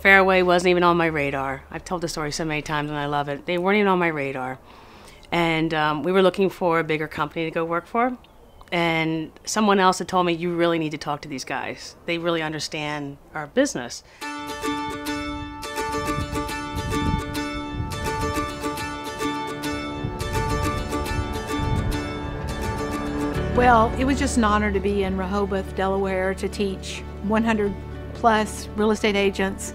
Fairway wasn't even on my radar. I've told the story so many times and I love it. They weren't even on my radar. And um, we were looking for a bigger company to go work for. And someone else had told me, you really need to talk to these guys. They really understand our business. Well, it was just an honor to be in Rehoboth, Delaware to teach 100 plus real estate agents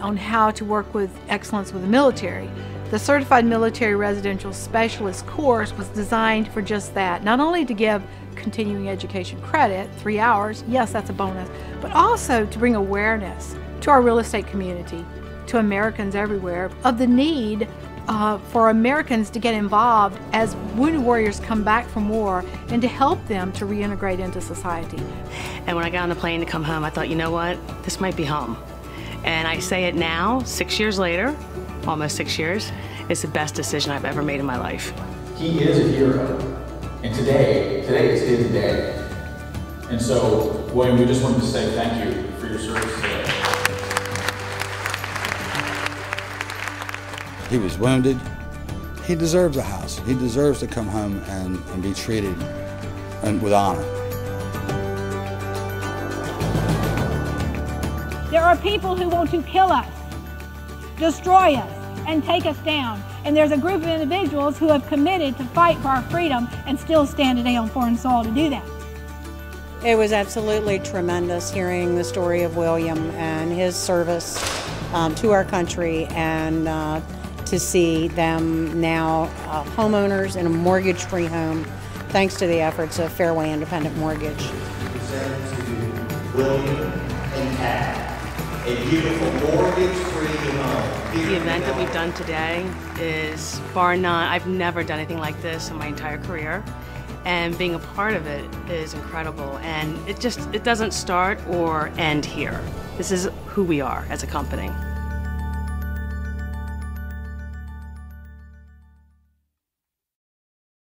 on how to work with excellence with the military. The Certified Military Residential Specialist course was designed for just that, not only to give continuing education credit, three hours, yes, that's a bonus, but also to bring awareness to our real estate community, to Americans everywhere, of the need uh, for Americans to get involved as wounded warriors come back from war and to help them to reintegrate into society. And when I got on the plane to come home, I thought, you know what? This might be home. And I say it now, six years later, almost six years, it's the best decision I've ever made in my life. He is a hero. And today, today is his day. And so, William, we just wanted to say thank you for your service today. He was wounded. He deserves a house. He deserves to come home and, and be treated and with honor. There are people who want to kill us, destroy us, and take us down. And there's a group of individuals who have committed to fight for our freedom and still stand today on foreign soil to do that. It was absolutely tremendous hearing the story of William and his service um, to our country and uh, to see them now uh, homeowners in a mortgage free home thanks to the efforts of Fairway Independent Mortgage. Present to William and Kat, a beautiful mortgage free home. The event that we've done today is bar none. I've never done anything like this in my entire career. And being a part of it is incredible. And it just, it doesn't start or end here. This is who we are as a company.